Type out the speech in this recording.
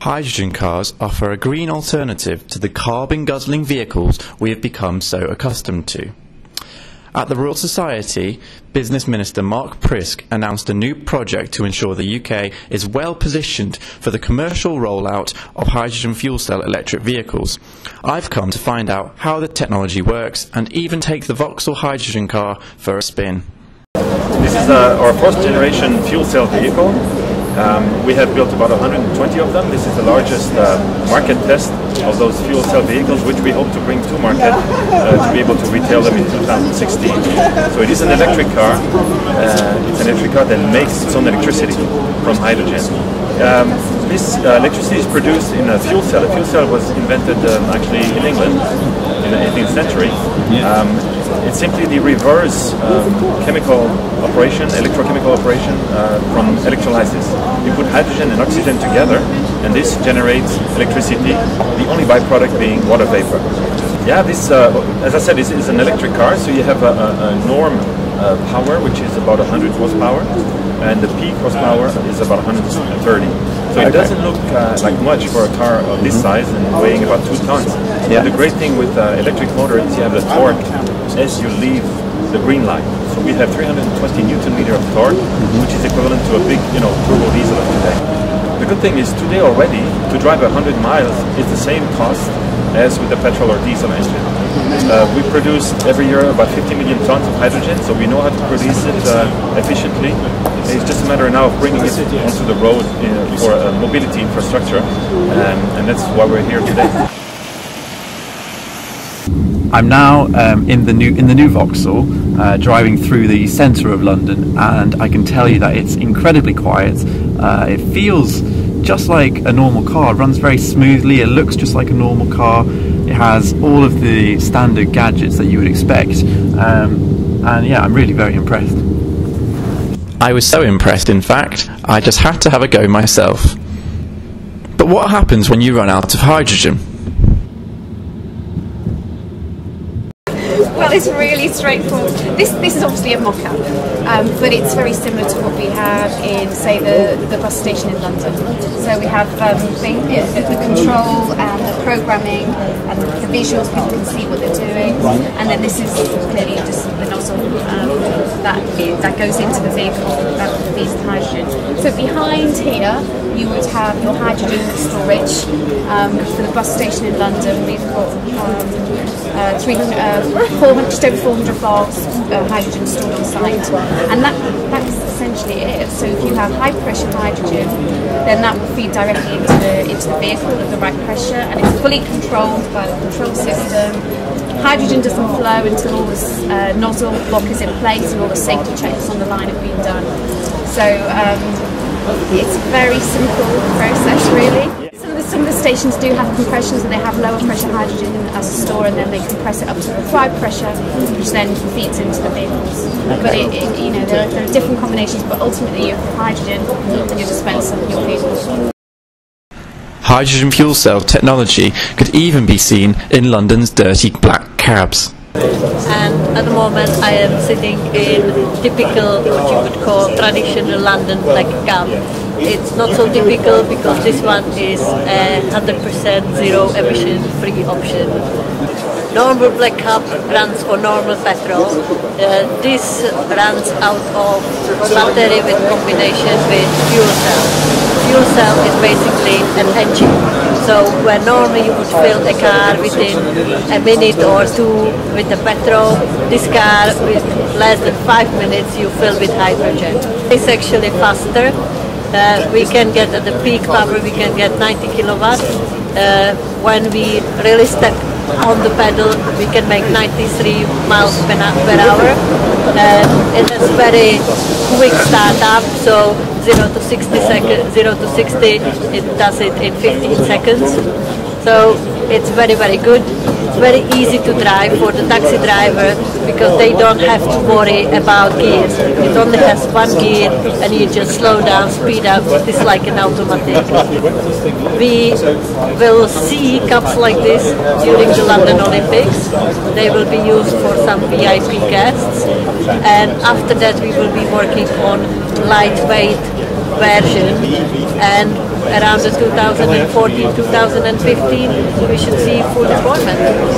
Hydrogen cars offer a green alternative to the carbon guzzling vehicles we have become so accustomed to. At the Royal Society, Business Minister Mark Prisk announced a new project to ensure the UK is well positioned for the commercial rollout of hydrogen fuel cell electric vehicles. I've come to find out how the technology works and even take the Vauxhall hydrogen car for a spin. This is uh, our first generation fuel cell vehicle. Um, we have built about 120 of them. This is the largest uh, market test of those fuel cell vehicles, which we hope to bring to market uh, to be able to retail them in 2016. So it is an electric car. Uh, it's an electric car that makes its own electricity from hydrogen. Um, this uh, electricity is produced in a fuel cell. A fuel cell was invented um, actually in England in the 18th century. Um, it's simply the reverse um, chemical operation, electrochemical operation uh, from electrolysis. You put hydrogen and oxygen together, and this generates electricity. The only byproduct being water vapor. Yeah, this, uh, as I said, this is an electric car, so you have a, a, a norm uh, power, which is about 100 horsepower, and the peak horsepower is about 130. So it doesn't look uh, like much for a car of this size and weighing about two tons. Yeah. The great thing with uh, electric motor is you have the torque as you leave the green light. So we have 320 newton meter of torque, which is equivalent to a big, you know, turbo diesel of today. The good thing is today already to drive 100 miles is the same cost as with the petrol or diesel engine. Uh, we produce every year about 50 million tons of hydrogen, so we know how to produce it uh, efficiently. It's just a matter now of bringing it onto the road uh, for uh, mobility infrastructure, um, and that's why we're here today. I'm now um, in the new in the new Vauxhall, uh, driving through the centre of London, and I can tell you that it's incredibly quiet. Uh, it feels just like a normal car. It runs very smoothly. It looks just like a normal car. It has all of the standard gadgets that you would expect, um, and yeah, I'm really very impressed. I was so impressed, in fact, I just had to have a go myself. But what happens when you run out of hydrogen? Well, it's really straightforward. This this is obviously a mock-up, um, but it's very similar to what we have in, say, the, the bus station in London. So we have um, the, the control and the programming and the visuals. People can see what they're doing, and then this is clearly just the nozzle um, that is, that goes into the vehicle that feeds the hydrogen. So behind here, you would have your hydrogen storage um, for the bus station in London. We've got um, uh, 300, uh, 400, just over 400 bars uh, hydrogen stored on site, and that that's essentially it. So if you have high pressure hydrogen, then that will feed directly into the into the vehicle at the right pressure, and it's fully controlled by the control system. Hydrogen doesn't flow until all this uh, nozzle block is in place and all the safety checks on the line have been done. So um, it's a very simple process, really. Some of, the, some of the stations do have compressions and they have lower pressure hydrogen as a store and then they compress it up to the required pressure which then feeds into the vehicles. But it, it, you know, there are, there are different combinations but ultimately you have hydrogen and your dispenser and your vehicles. Hydrogen fuel cell technology could even be seen in London's dirty black cabs. And at the moment I am sitting in typical what you would call traditional London black cab. It's not so typical because this one is a 100% zero emission free option. Normal black cab runs on normal petrol. Uh, this runs out of battery with combination with fuel cell. Fuel cell is basically an engine. So where normally you would fill a car within a minute or two with the petrol, this car with less than five minutes you fill with hydrogen. It's actually faster. Uh, we can get at the peak power, we can get 90 kilowatts. Uh, when we really step on the pedal, we can make 93 miles per, per hour. Uh, it is very quick startup, so 0 to 60 seconds, 0 to 60, it does it in 15 seconds. So it's very, very good. It's very easy to drive for the taxi driver because they don't have to worry about gears. It only has one gear and you just slow down, speed up. It's like an automatic. We will see cups like this during the London Olympics. They will be used for some VIP guests. And after that we will be working on lightweight version and around the 2014-2015 we should see full deployment.